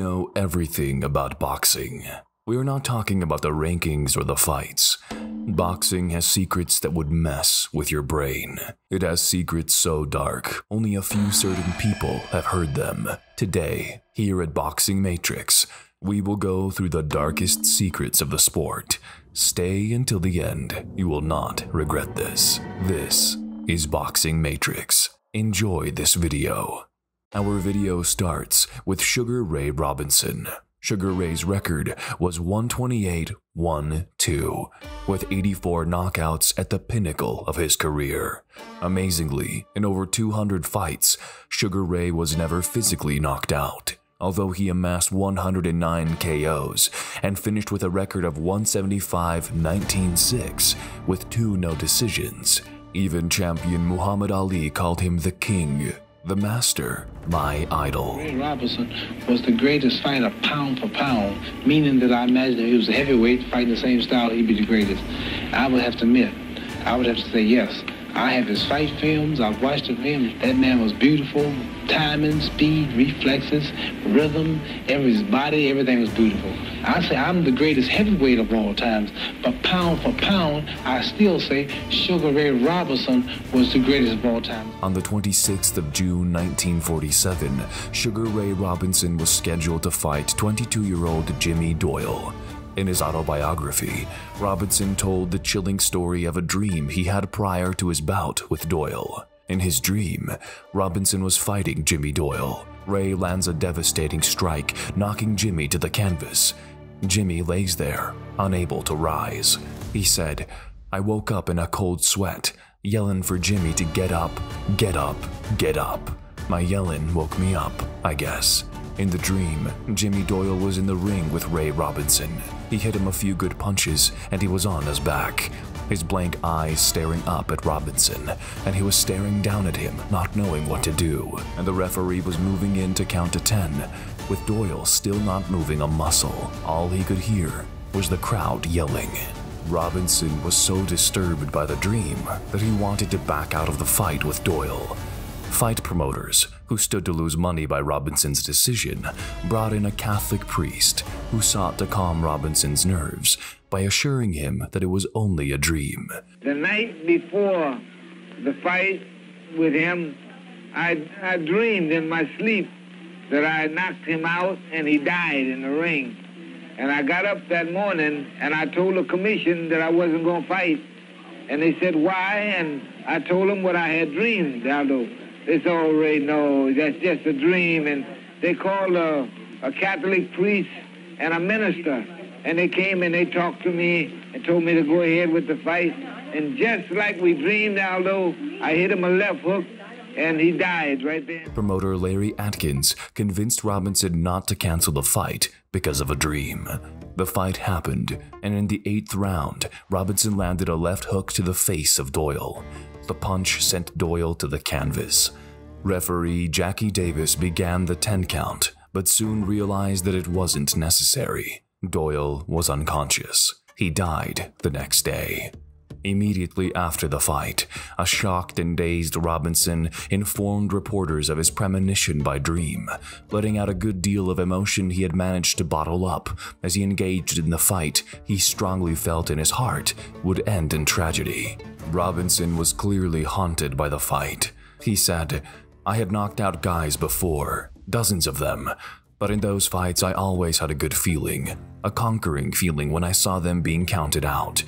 know everything about boxing. We are not talking about the rankings or the fights. Boxing has secrets that would mess with your brain. It has secrets so dark, only a few certain people have heard them. Today, here at Boxing Matrix, we will go through the darkest secrets of the sport. Stay until the end. You will not regret this. This is Boxing Matrix. Enjoy this video. Our video starts with Sugar Ray Robinson. Sugar Ray's record was 128 1 2, with 84 knockouts at the pinnacle of his career. Amazingly, in over 200 fights, Sugar Ray was never physically knocked out, although he amassed 109 KOs and finished with a record of 175 19 6, with two no decisions. Even champion Muhammad Ali called him the king, the master, my idol. Ray Robinson was the greatest fighter pound for pound, meaning that I imagine if he was a heavyweight fighting the same style, he'd be the greatest. I would have to admit, I would have to say yes. I have his fight films. I've watched the film. That man was beautiful. Timing, speed, reflexes, rhythm, every body, everything was beautiful. I say I'm the greatest heavyweight of all times, but pound for pound, I still say Sugar Ray Robinson was the greatest of all time. On the 26th of June 1947, Sugar Ray Robinson was scheduled to fight 22 year old Jimmy Doyle. In his autobiography, Robinson told the chilling story of a dream he had prior to his bout with Doyle. In his dream, Robinson was fighting Jimmy Doyle. Ray lands a devastating strike, knocking Jimmy to the canvas. Jimmy lays there, unable to rise. He said, I woke up in a cold sweat, yelling for Jimmy to get up, get up, get up. My yelling woke me up, I guess. In the dream, Jimmy Doyle was in the ring with Ray Robinson. He hit him a few good punches and he was on his back, his blank eyes staring up at Robinson, and he was staring down at him, not knowing what to do. And the referee was moving in to count to 10, with Doyle still not moving a muscle. All he could hear was the crowd yelling. Robinson was so disturbed by the dream that he wanted to back out of the fight with Doyle. Fight promoters, who stood to lose money by Robinson's decision, brought in a Catholic priest who sought to calm Robinson's nerves by assuring him that it was only a dream. The night before the fight with him, I, I dreamed in my sleep that I knocked him out and he died in the ring. And I got up that morning and I told the commission that I wasn't going to fight. And they said, why? And I told them what I had dreamed, Aldo. Said, oh, no, that's just a dream. And they called a, a Catholic priest and a minister. And they came and they talked to me and told me to go ahead with the fight. And just like we dreamed, Aldo, I hit him a left hook and he died right there. Promoter Larry Atkins convinced Robinson not to cancel the fight because of a dream. The fight happened, and in the eighth round, Robinson landed a left hook to the face of Doyle. The punch sent Doyle to the canvas. Referee Jackie Davis began the 10 count, but soon realized that it wasn't necessary. Doyle was unconscious. He died the next day. Immediately after the fight, a shocked and dazed Robinson informed reporters of his premonition by dream, letting out a good deal of emotion he had managed to bottle up as he engaged in the fight he strongly felt in his heart would end in tragedy. Robinson was clearly haunted by the fight. He said, I had knocked out guys before, dozens of them, but in those fights I always had a good feeling, a conquering feeling when I saw them being counted out.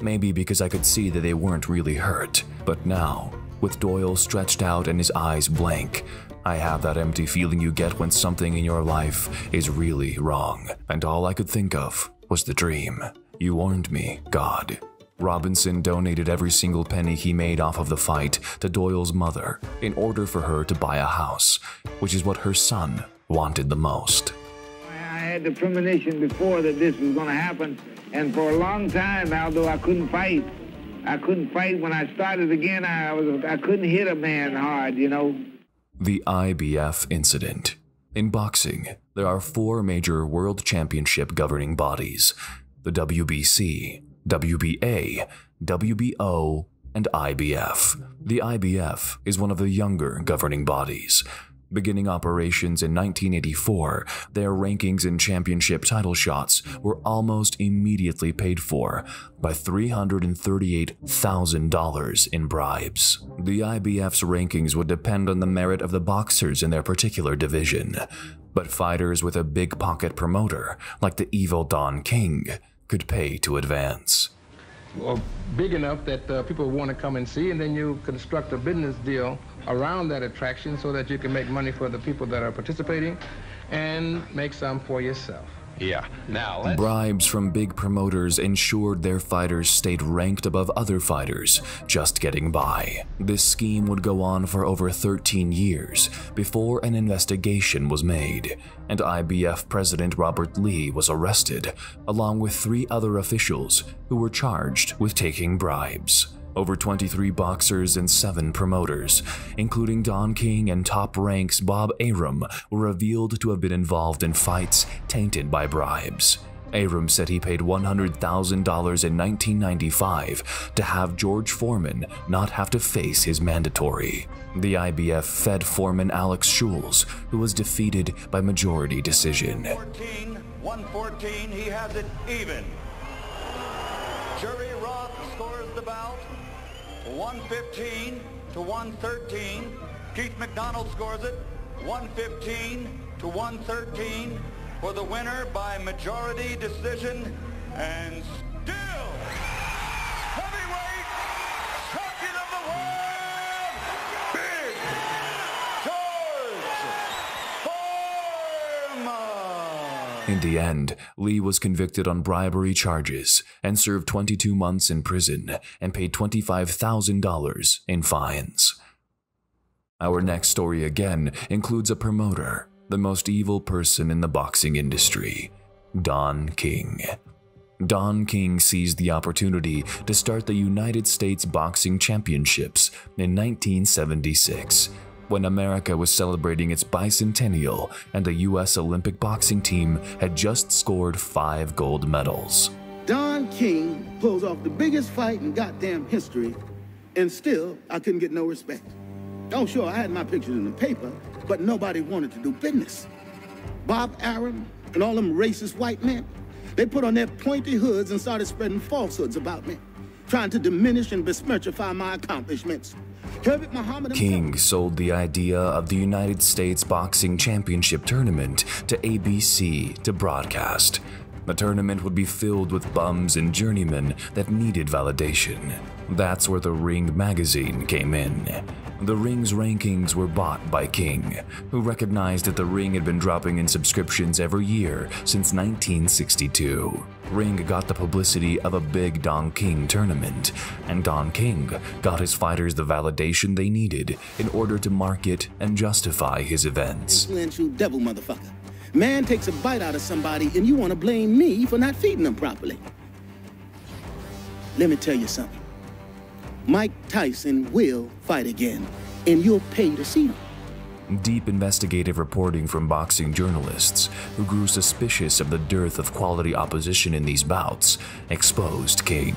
Maybe because I could see that they weren't really hurt. But now, with Doyle stretched out and his eyes blank, I have that empty feeling you get when something in your life is really wrong. And all I could think of was the dream. You warned me, God. Robinson donated every single penny he made off of the fight to Doyle's mother in order for her to buy a house, which is what her son wanted the most. I had the premonition before that this was going to happen, and for a long time, although I couldn't fight, I couldn't fight. When I started again, I was I couldn't hit a man hard, you know. The IBF incident. In boxing, there are four major world championship governing bodies the WBC, WBA, WBO, and IBF. The IBF is one of the younger governing bodies. Beginning operations in 1984, their rankings and championship title shots were almost immediately paid for by $338,000 in bribes. The IBF's rankings would depend on the merit of the boxers in their particular division, but fighters with a big pocket promoter, like the evil Don King, could pay to advance. Or big enough that uh, people want to come and see, and then you construct a business deal around that attraction so that you can make money for the people that are participating and make some for yourself. Yeah. Now, bribes from big promoters ensured their fighters stayed ranked above other fighters, just getting by. This scheme would go on for over 13 years before an investigation was made, and IBF President Robert Lee was arrested, along with three other officials who were charged with taking bribes over 23 boxers and 7 promoters, including Don King and top ranks Bob Arum, were revealed to have been involved in fights tainted by bribes. Arum said he paid $100,000 in 1995 to have George Foreman not have to face his mandatory. The IBF fed Foreman Axel Schulz, who was defeated by majority decision. 114, 114, he has it even. Jerry Roth scores the bout. 115 to 113. Keith McDonald scores it 115 to 113 for the winner by majority decision and still In the end, Lee was convicted on bribery charges and served 22 months in prison and paid $25,000 in fines. Our next story again includes a promoter, the most evil person in the boxing industry, Don King. Don King seized the opportunity to start the United States Boxing Championships in 1976 when America was celebrating its bicentennial and the U.S. Olympic boxing team had just scored five gold medals. Don King pulls off the biggest fight in goddamn history, and still I couldn't get no respect. Oh, sure, I had my pictures in the paper, but nobody wanted to do business. Bob Arum and all them racist white men, they put on their pointy hoods and started spreading falsehoods about me, trying to diminish and besmirchify my accomplishments. King sold the idea of the United States Boxing Championship tournament to ABC to broadcast. The tournament would be filled with bums and journeymen that needed validation. That's where the Ring magazine came in. The Ring's rankings were bought by King, who recognized that the Ring had been dropping in subscriptions every year since 1962. Ring got the publicity of a big Don King tournament, and Don King got his fighters the validation they needed in order to market and justify his events. Devil motherfucker. Man takes a bite out of somebody and you want to blame me for not feeding them properly. Let me tell you something. Mike Tyson will fight again, and you'll pay to see him. Deep investigative reporting from boxing journalists, who grew suspicious of the dearth of quality opposition in these bouts, exposed King.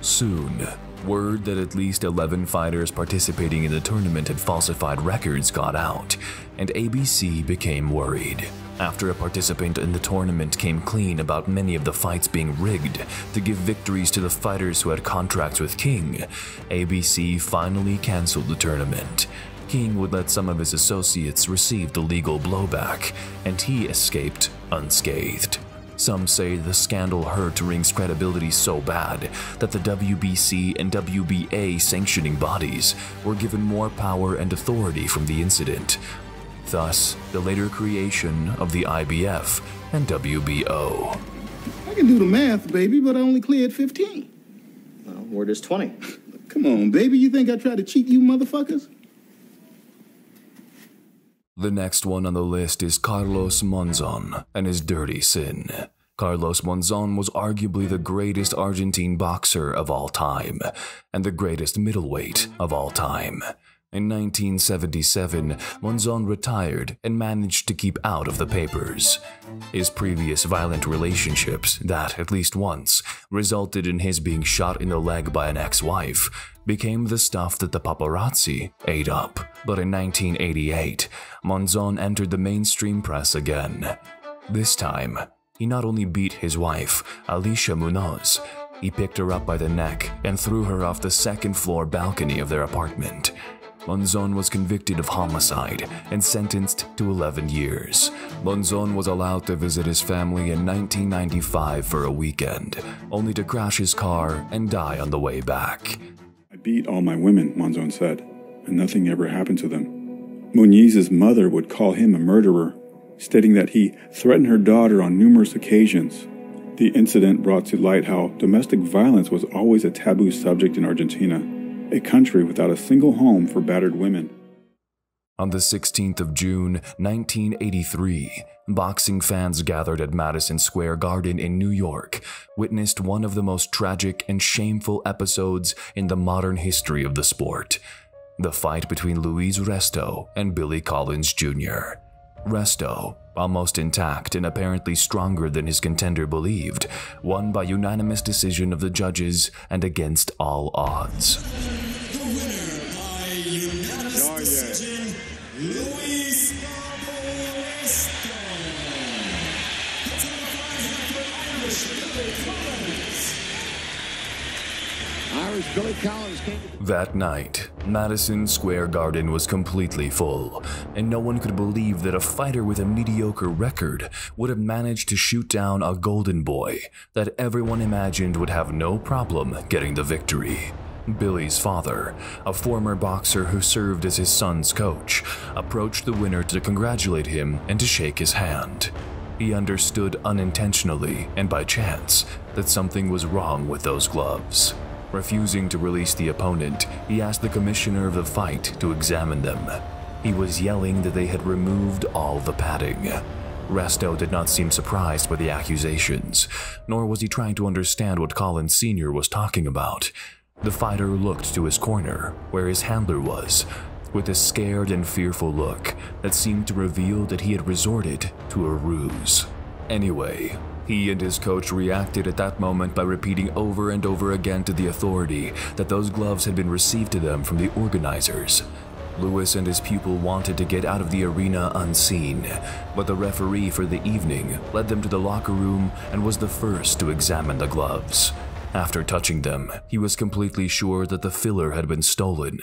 Soon, word that at least 11 fighters participating in the tournament had falsified records got out, and ABC became worried. After a participant in the tournament came clean about many of the fights being rigged to give victories to the fighters who had contracts with King, ABC finally canceled the tournament. King would let some of his associates receive the legal blowback, and he escaped unscathed. Some say the scandal hurt Ring's credibility so bad that the WBC and WBA sanctioning bodies were given more power and authority from the incident, thus the later creation of the IBF and WBO. I can do the math, baby, but I only cleared 15. Well, where does 20? Come on, baby, you think I tried to cheat you motherfuckers? The next one on the list is Carlos Monzon and his dirty sin. Carlos Monzon was arguably the greatest Argentine boxer of all time, and the greatest middleweight of all time. In 1977, Monzon retired and managed to keep out of the papers. His previous violent relationships, that at least once resulted in his being shot in the leg by an ex wife, became the stuff that the paparazzi ate up. But in 1988, Monzon entered the mainstream press again. This time, he not only beat his wife, Alicia Munoz, he picked her up by the neck and threw her off the second floor balcony of their apartment. Monzon was convicted of homicide and sentenced to 11 years. Monzon was allowed to visit his family in 1995 for a weekend, only to crash his car and die on the way back. Beat all my women, Monzon said, and nothing ever happened to them. Muniz's mother would call him a murderer, stating that he threatened her daughter on numerous occasions. The incident brought to light how domestic violence was always a taboo subject in Argentina a country without a single home for battered women. On the 16th of June, 1983, boxing fans gathered at Madison Square Garden in New York witnessed one of the most tragic and shameful episodes in the modern history of the sport the fight between Luis Resto and Billy Collins Jr. Resto, almost intact and apparently stronger than his contender believed, won by unanimous decision of the judges and against all odds. That night, Madison Square Garden was completely full, and no one could believe that a fighter with a mediocre record would have managed to shoot down a golden boy that everyone imagined would have no problem getting the victory. Billy's father, a former boxer who served as his son's coach, approached the winner to congratulate him and to shake his hand. He understood unintentionally and by chance that something was wrong with those gloves. Refusing to release the opponent, he asked the commissioner of the fight to examine them. He was yelling that they had removed all the padding. Resto did not seem surprised by the accusations, nor was he trying to understand what Collins Sr. was talking about. The fighter looked to his corner, where his handler was, with a scared and fearful look that seemed to reveal that he had resorted to a ruse. Anyway, he and his coach reacted at that moment by repeating over and over again to the authority that those gloves had been received to them from the organizers. Lewis and his pupil wanted to get out of the arena unseen, but the referee for the evening led them to the locker room and was the first to examine the gloves. After touching them, he was completely sure that the filler had been stolen,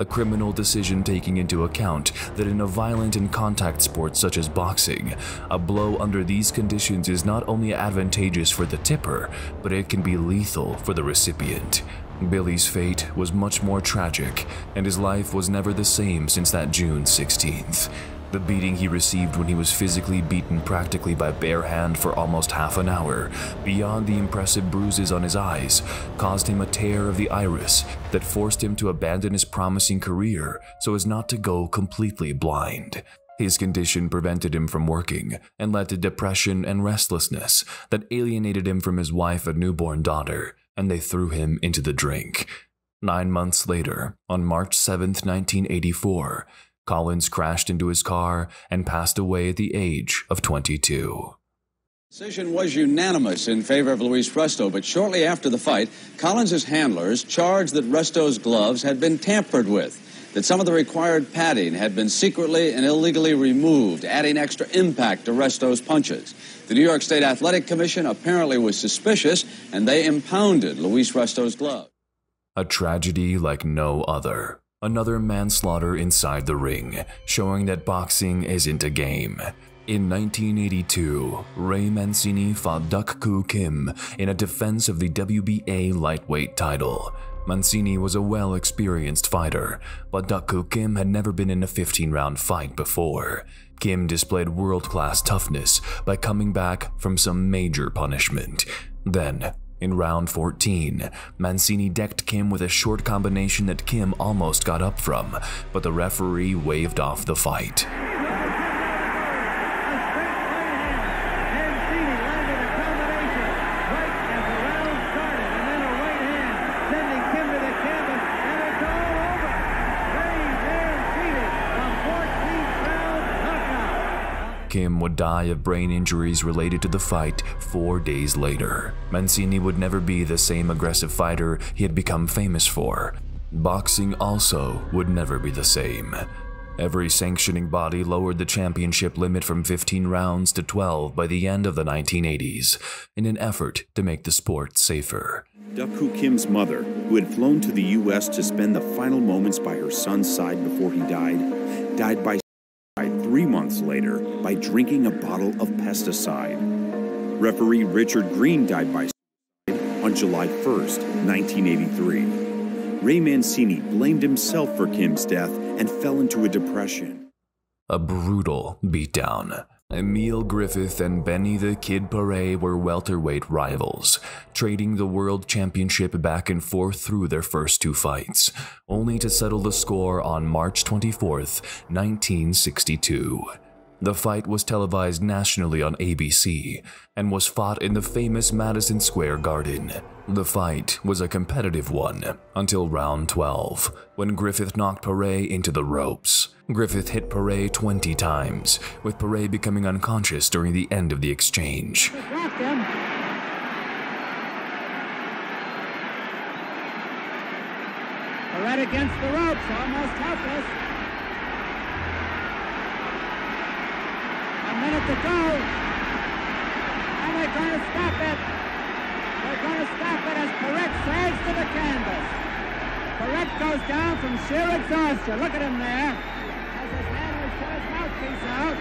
a criminal decision taking into account that in a violent and contact sport such as boxing, a blow under these conditions is not only advantageous for the tipper, but it can be lethal for the recipient. Billy's fate was much more tragic, and his life was never the same since that June 16th. The beating he received when he was physically beaten practically by bare hand for almost half an hour, beyond the impressive bruises on his eyes, caused him a tear of the iris that forced him to abandon his promising career so as not to go completely blind. His condition prevented him from working and led to depression and restlessness that alienated him from his wife and newborn daughter, and they threw him into the drink. Nine months later, on March 7, 1984, Collins crashed into his car and passed away at the age of 22. Decision was unanimous in favor of Luis Resto, but shortly after the fight, Collins' handlers charged that Resto's gloves had been tampered with, that some of the required padding had been secretly and illegally removed, adding extra impact to Resto's punches. The New York State Athletic Commission apparently was suspicious, and they impounded Luis Resto's gloves. A tragedy like no other. Another manslaughter inside the ring, showing that boxing isn't a game. In 1982, Ray Mancini fought Duck Koo Kim in a defense of the WBA lightweight title. Mancini was a well experienced fighter, but Duck Kim had never been in a 15 round fight before. Kim displayed world class toughness by coming back from some major punishment. Then, in round 14, Mancini decked Kim with a short combination that Kim almost got up from, but the referee waved off the fight. Kim would die of brain injuries related to the fight four days later. Mancini would never be the same aggressive fighter he had become famous for. Boxing also would never be the same. Every sanctioning body lowered the championship limit from 15 rounds to 12 by the end of the 1980s in an effort to make the sport safer. Duck Kim's mother, who had flown to the U.S. to spend the final moments by her son's side before he died, died by months later by drinking a bottle of pesticide. Referee Richard Green died by suicide on July 1st, 1983. Ray Mancini blamed himself for Kim's death and fell into a depression. A brutal beatdown. Emil Griffith and Benny the Kid Paret were welterweight rivals, trading the world championship back and forth through their first two fights, only to settle the score on March 24, 1962. The fight was televised nationally on ABC and was fought in the famous Madison Square Garden. The fight was a competitive one until round 12, when Griffith knocked Paret into the ropes. Griffith hit Paret 20 times, with Paret becoming unconscious during the end of the exchange. Paret against the ropes, almost helpless. Minute to go. And they're going to stop it. They're going to stop it as Paret sags to the canvas. Paret goes down from sheer exhaustion. Look at him there. As his handlers put his mouthpiece out.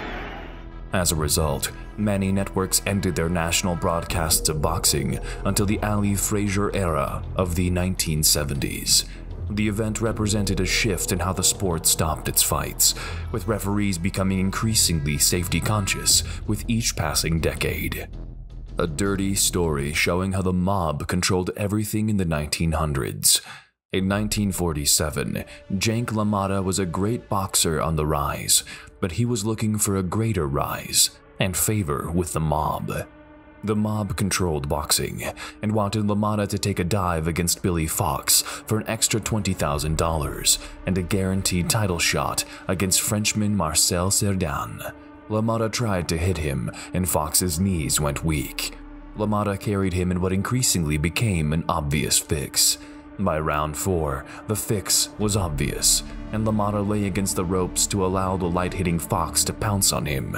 As a result, many networks ended their national broadcasts of boxing until the Ali Frazier era of the 1970s. The event represented a shift in how the sport stopped its fights, with referees becoming increasingly safety conscious with each passing decade. A dirty story showing how the mob controlled everything in the 1900s. In 1947, Jake LaMotta was a great boxer on the rise, but he was looking for a greater rise and favor with the mob. The mob controlled boxing and wanted LaMotta to take a dive against Billy Fox for an extra $20,000 and a guaranteed title shot against Frenchman Marcel Cerdan. LaMotta tried to hit him, and Fox's knees went weak. LaMotta carried him in what increasingly became an obvious fix. By round four, the fix was obvious, and LaMotta lay against the ropes to allow the light hitting Fox to pounce on him.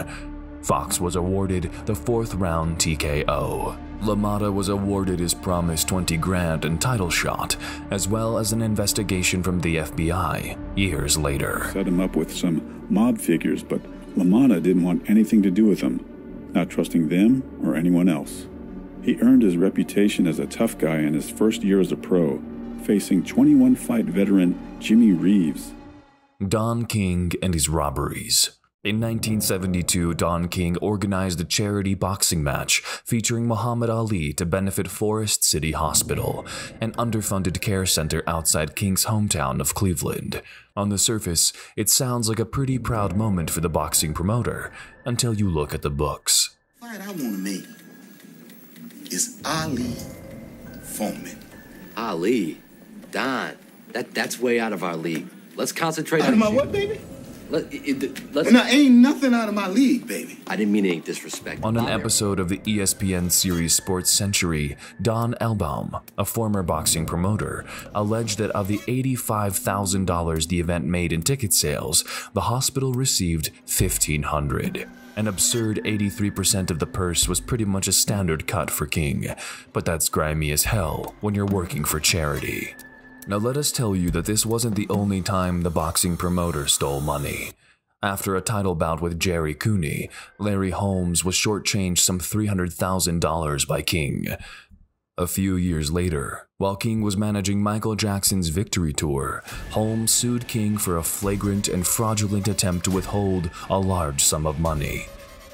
Fox was awarded the fourth round TKO. LaMotta was awarded his promised 20 grand and title shot, as well as an investigation from the FBI years later. Set him up with some mob figures, but LaMotta didn't want anything to do with them, not trusting them or anyone else. He earned his reputation as a tough guy in his first year as a pro, facing 21 fight veteran Jimmy Reeves. Don King and his robberies. In 1972, Don King organized a charity boxing match featuring Muhammad Ali to benefit Forest City Hospital, an underfunded care center outside King's hometown of Cleveland. On the surface, it sounds like a pretty proud moment for the boxing promoter, until you look at the books. fight I want to make is Ali Foreman. Ali, Don, that that's way out of our league. Let's concentrate Out on of my you. what, baby? Let, it, it- let's, Now, ain't nothing out of my league, baby. I didn't mean any disrespect. On an episode of the E ESPN series Sports Century, Don Elbaum, a former boxing promoter, alleged that of the $85,000 the event made in ticket sales, the hospital received 1,500. An absurd 83% of the purse was pretty much a standard cut for King, but that's grimy as hell when you're working for charity. Now let us tell you that this wasn't the only time the boxing promoter stole money. After a title bout with Jerry Cooney, Larry Holmes was shortchanged some $300,000 by King. A few years later, while King was managing Michael Jackson's victory tour, Holmes sued King for a flagrant and fraudulent attempt to withhold a large sum of money.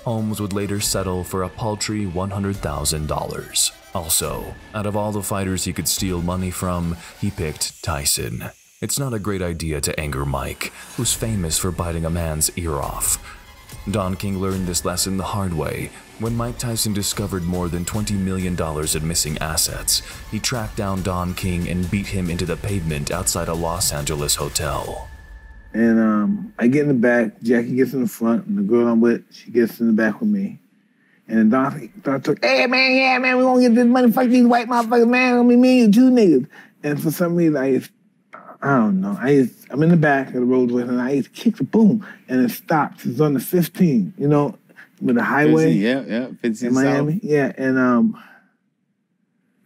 Holmes would later settle for a paltry $100,000. Also, out of all the fighters he could steal money from, he picked Tyson. It's not a great idea to anger Mike, who's famous for biting a man's ear off. Don King learned this lesson the hard way when Mike Tyson discovered more than $20 million in missing assets. He tracked down Don King and beat him into the pavement outside a Los Angeles hotel. And um, I get in the back, Jackie gets in the front, and the girl I'm with, she gets in the back with me. And the doctor, doctor took, hey man, yeah, man, we gonna get this money, fuck these white motherfuckers, man, gonna be me and you two niggas. And for some reason, I just, I don't know, I just, I'm in the back of the road roadway and I just kick the boom, and it stops. It's on the 15, you know, with the highway. 15, yeah, yeah, 15 in Miami. South. Yeah, and um,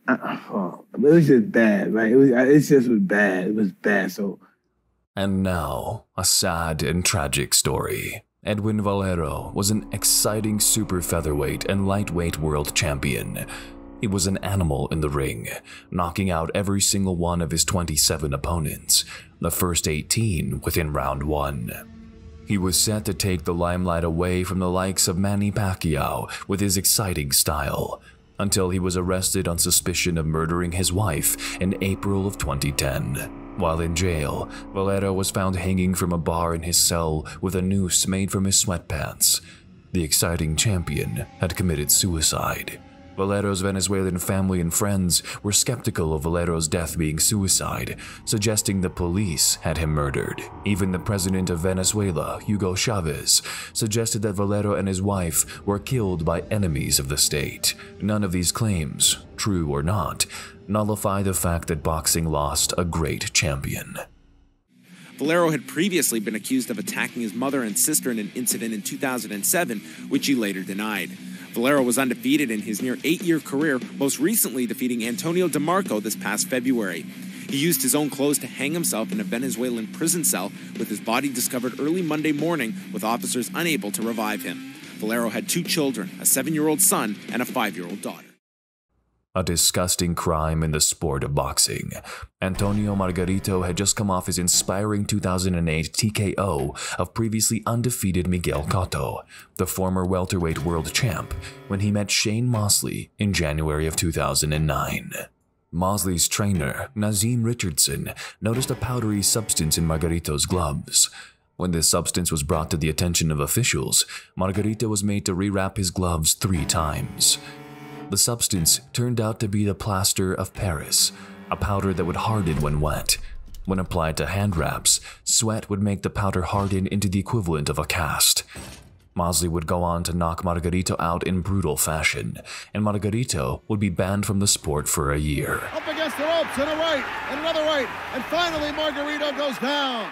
I, oh, it was just bad, right? It was, it just was bad. It was bad. So And now, a sad and tragic story. Edwin Valero was an exciting super featherweight and lightweight world champion. He was an animal in the ring, knocking out every single one of his 27 opponents, the first 18 within round 1. He was set to take the limelight away from the likes of Manny Pacquiao with his exciting style, until he was arrested on suspicion of murdering his wife in April of 2010. While in jail, Valero was found hanging from a bar in his cell with a noose made from his sweatpants. The exciting champion had committed suicide. Valero's Venezuelan family and friends were skeptical of Valero's death being suicide, suggesting the police had him murdered. Even the president of Venezuela, Hugo Chavez, suggested that Valero and his wife were killed by enemies of the state. None of these claims, true or not, nullify the fact that boxing lost a great champion. Valero had previously been accused of attacking his mother and sister in an incident in 2007, which he later denied. Valero was undefeated in his near eight year career, most recently defeating Antonio DeMarco this past February. He used his own clothes to hang himself in a Venezuelan prison cell, with his body discovered early Monday morning, with officers unable to revive him. Valero had two children a seven year old son and a five year old daughter. A disgusting crime in the sport of boxing. Antonio Margarito had just come off his inspiring 2008 TKO of previously undefeated Miguel Cotto, the former welterweight world champ, when he met Shane Mosley in January of 2009. Mosley's trainer, Naazim Richardson, noticed a powdery substance in Margarito's gloves. When this substance was brought to the attention of officials, Margarito was made to rewrap his gloves three times. The substance turned out to be the plaster of Paris, a powder that would harden when wet. When applied to hand wraps, sweat would make the powder harden into the equivalent of a cast. Mosley would go on to knock Margarito out in brutal fashion, and Margarito would be banned from the sport for a year. Up against the ropes and a right and another right, and finally Margarito goes down.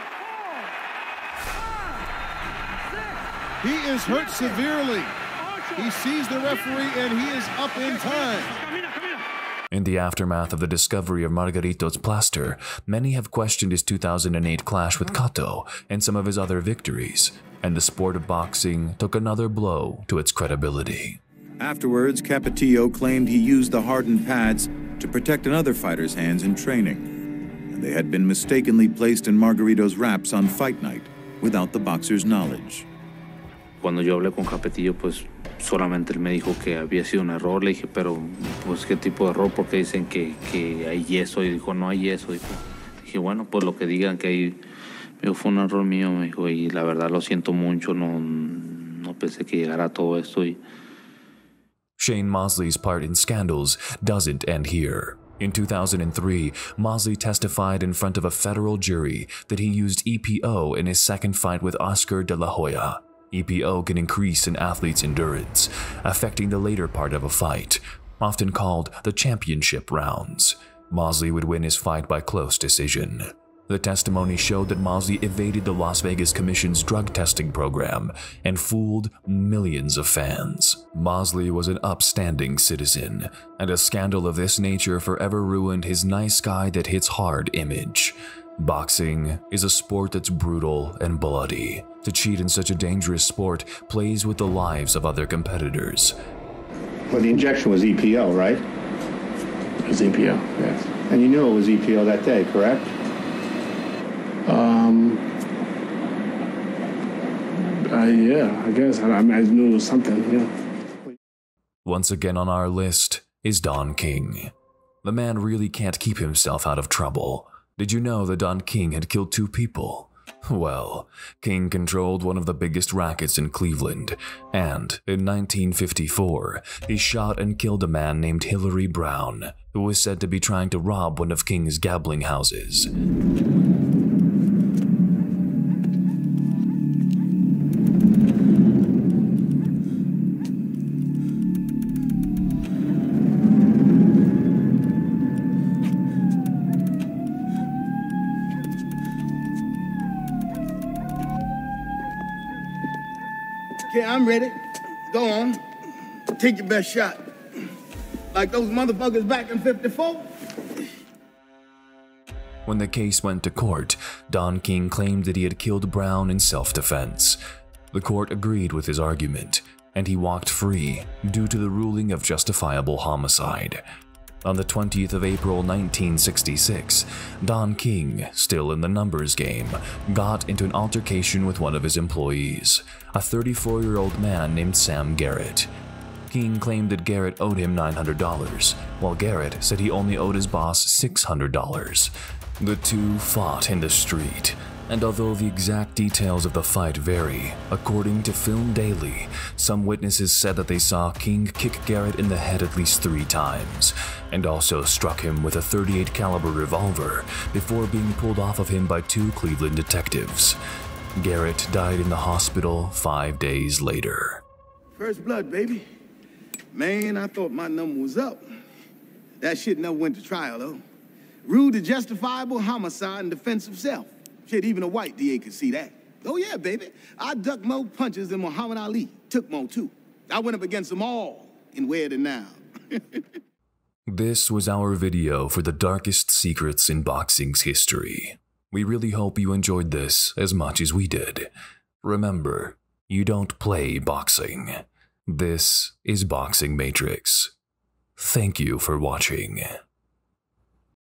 He is hurt severely. He sees the referee and he is up in time. In the aftermath of the discovery of Margarito's plaster, many have questioned his 2008 clash with Cotto and some of his other victories, and the sport of boxing took another blow to its credibility. Afterwards, Capetillo claimed he used the hardened pads to protect another fighter's hands in training, and they had been mistakenly placed in Margarito's wraps on fight night without the boxer's knowledge. Cuando yo hablé con Capetillo, pues solamente él me dijo que había sido un error. Le dije, pero pues qué tipo de error, porque dicen que, que hay yeso. Y dijo, no hay yeso. Dijo, dije, bueno, pues lo que digan que hay. Me dijo, fue un error mío, me dijo, y la verdad lo siento mucho. No, no pensé que llegara a todo esto. Y Shane Mosley's part in scandals doesn't end here. In 2003, Mosley testified in front of a federal jury that he used EPO in his second fight with Oscar de la Hoya. EPO can increase an athlete's endurance, affecting the later part of a fight, often called the championship rounds. Mosley would win his fight by close decision. The testimony showed that Mosley evaded the Las Vegas Commission's drug testing program and fooled millions of fans. Mosley was an upstanding citizen, and a scandal of this nature forever ruined his nice guy that hits hard image. Boxing is a sport that's brutal and bloody. To cheat in such a dangerous sport plays with the lives of other competitors. Well, the injection was EPO, right? It was EPO, yes. And you knew it was EPO that day, correct? Um, uh, yeah, I guess. I, I, mean, I knew it was something, yeah. Once again on our list is Don King. The man really can't keep himself out of trouble. Did you know that Don King had killed two people? Well, King controlled one of the biggest rackets in Cleveland, and in 1954, he shot and killed a man named Hillary Brown, who was said to be trying to rob one of King's gambling houses. Okay, I'm ready. Go on. Take your best shot. Like those motherfuckers back in 54? When the case went to court, Don King claimed that he had killed Brown in self defense. The court agreed with his argument, and he walked free due to the ruling of justifiable homicide. On the 20th of April 1966, Don King, still in the numbers game, got into an altercation with one of his employees, a 34 year old man named Sam Garrett. King claimed that Garrett owed him $900, while Garrett said he only owed his boss $600. The two fought in the street, and although the exact details of the fight vary, according to Film Daily, some witnesses said that they saw King kick Garrett in the head at least three times, and also struck him with a 38 caliber revolver before being pulled off of him by two Cleveland detectives. Garrett died in the hospital five days later. First blood, baby. Man, I thought my number was up. That shit never went to trial, though. Ruled a justifiable homicide in defense of self. Shit, even a white DA could see that. Oh, yeah, baby. I ducked more punches than Muhammad Ali. Took more, too. I went up against them all and where it now. This was our video for the darkest secrets in boxing's history. We really hope you enjoyed this as much as we did. Remember, you don't play boxing. This is Boxing Matrix. Thank you for watching.